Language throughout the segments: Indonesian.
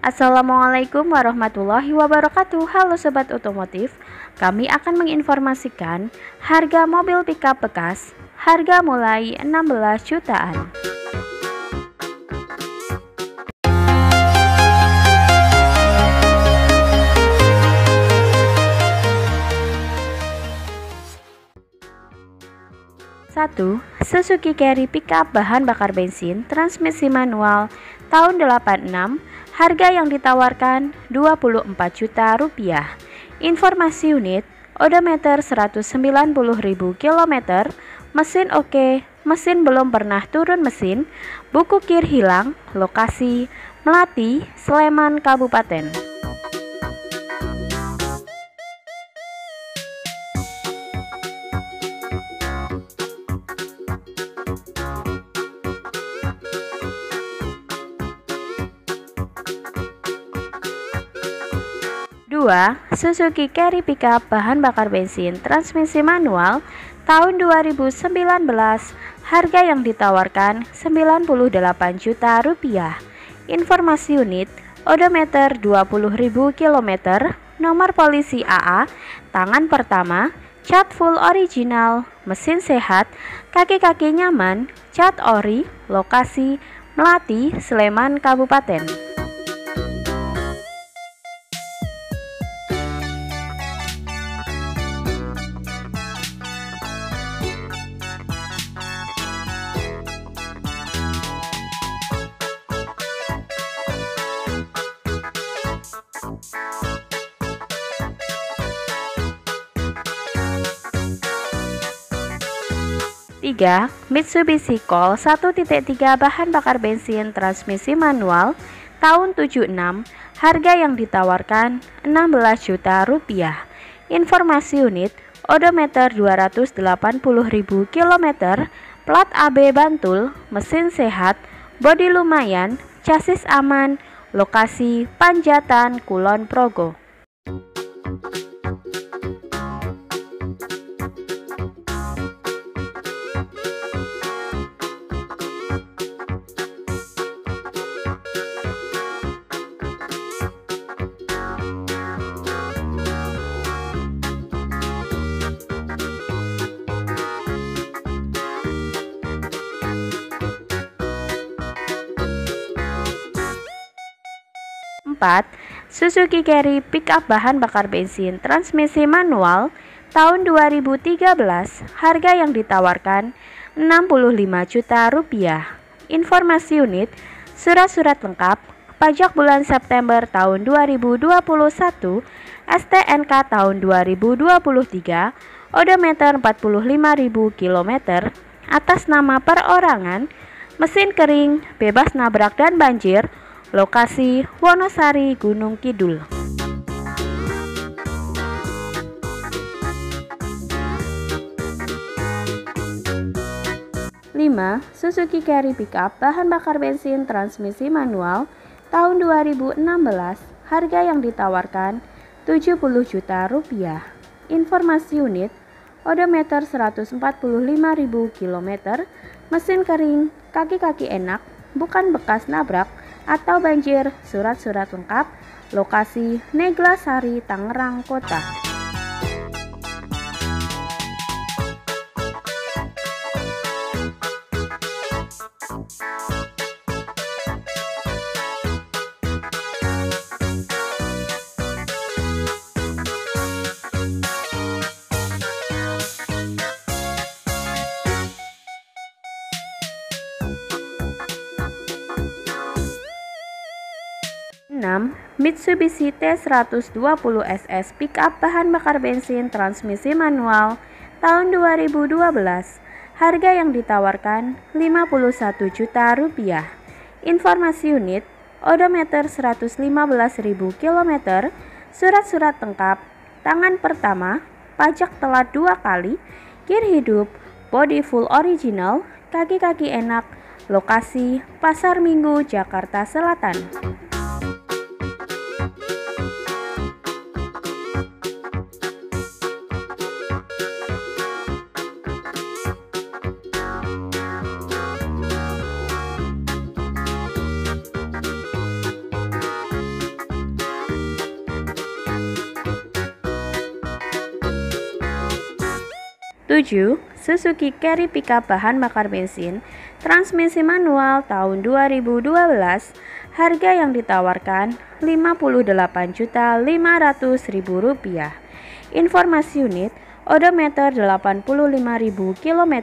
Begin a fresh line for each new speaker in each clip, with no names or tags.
Assalamualaikum warahmatullahi wabarakatuh. Halo Sobat Otomotif Kami akan menginformasikan harga mobil pickup bekas Harga mulai 16 jutaan. Satu, Suzuki Carry pickup bahan bakar bensin transmisi manual tahun 86 harga yang ditawarkan 24 juta rupiah. Informasi unit odometer 190.000 km mesin oke mesin belum pernah turun mesin buku kir hilang lokasi Melati Sleman Kabupaten Kedua, Suzuki Carry Pickup bahan bakar bensin transmisi manual tahun 2019 harga yang ditawarkan 98 juta rupiah. Informasi unit odometer 20.000 km, nomor polisi AA, tangan pertama, cat full original, mesin sehat, kaki-kaki nyaman, cat ori, lokasi Melati, Sleman, Kabupaten. 3. Mitsubishi Colt 1.3 bahan bakar bensin transmisi manual tahun 76 harga yang ditawarkan 16 juta rupiah informasi unit odometer 280.000 km plat AB Bantul mesin sehat bodi lumayan chassis aman lokasi Panjatan Kulon Progo 4, Suzuki Carry pickup bahan bakar bensin transmisi manual tahun 2013 harga yang ditawarkan 65 juta rupiah. Informasi unit, surat-surat lengkap, pajak bulan September tahun 2021, STNK tahun 2023, odometer 45.000 km, atas nama perorangan, mesin kering, bebas nabrak dan banjir, Lokasi Wonosari Gunung Kidul. Lima, Suzuki Carry Pickup bahan bakar bensin transmisi manual tahun 2016 harga yang ditawarkan 70 juta rupiah. Informasi unit odometer 145.000 km, mesin kering, kaki-kaki enak, bukan bekas nabrak, atau banjir, surat-surat lengkap, lokasi Neglasari, Tangerang Kota. 6. Mitsubishi T120 SS pickup bahan bakar bensin transmisi manual tahun 2012. Harga yang ditawarkan 51 juta rupiah. Informasi unit odometer 115.000 km, surat-surat lengkap, tangan pertama, pajak telat dua kali, kir hidup, body full original, kaki-kaki enak, lokasi Pasar Minggu, Jakarta Selatan. 7. Suzuki Carry Pickup bahan bakar bensin transmisi manual tahun 2012 harga yang ditawarkan Rp58.500.000 informasi unit odometer 85.000 km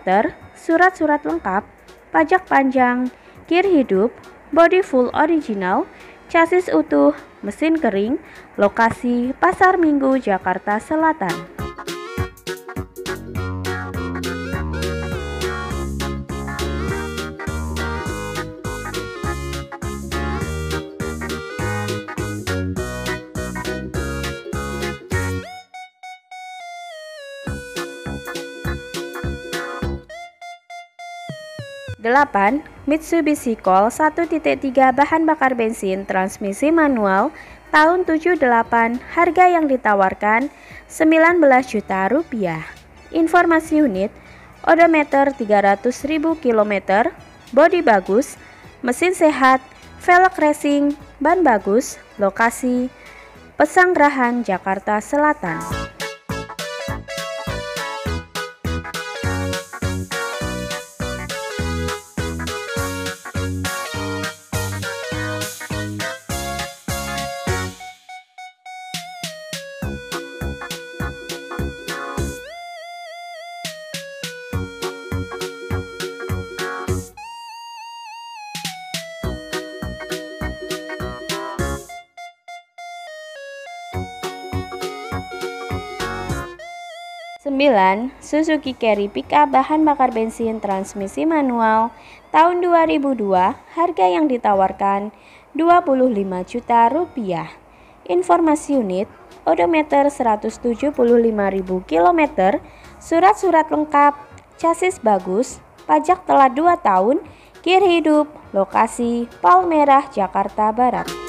surat-surat lengkap pajak panjang gear hidup body full original chassis utuh mesin kering lokasi Pasar Minggu Jakarta Selatan 8. Mitsubishi Colt 1.3 bahan bakar bensin transmisi manual tahun 78 harga yang ditawarkan 19 juta rupiah. Informasi unit odometer 300.000 km, bodi bagus, mesin sehat, velg racing, ban bagus, lokasi Pesanggerahan Jakarta Selatan. Sembilan, Suzuki Carry Pickup bahan bakar bensin transmisi manual tahun 2002 harga yang ditawarkan 25 juta rupiah. Informasi unit odometer 175.000 km, surat-surat lengkap, chassis bagus, pajak telah 2 tahun, gear hidup, lokasi Palmerah, Jakarta Barat.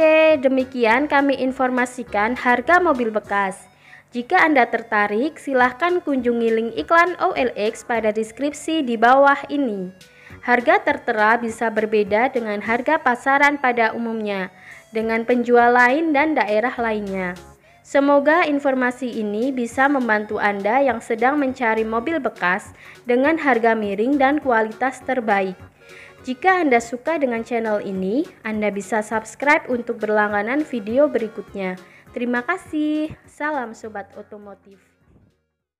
Oke, demikian kami informasikan harga mobil bekas. Jika Anda tertarik, silahkan kunjungi link iklan OLX pada deskripsi di bawah ini. Harga tertera bisa berbeda dengan harga pasaran pada umumnya, dengan penjual lain dan daerah lainnya. Semoga informasi ini bisa membantu Anda yang sedang mencari mobil bekas dengan harga miring dan kualitas terbaik. Jika Anda suka dengan channel ini, Anda bisa subscribe untuk berlangganan video berikutnya. Terima kasih. Salam sobat otomotif.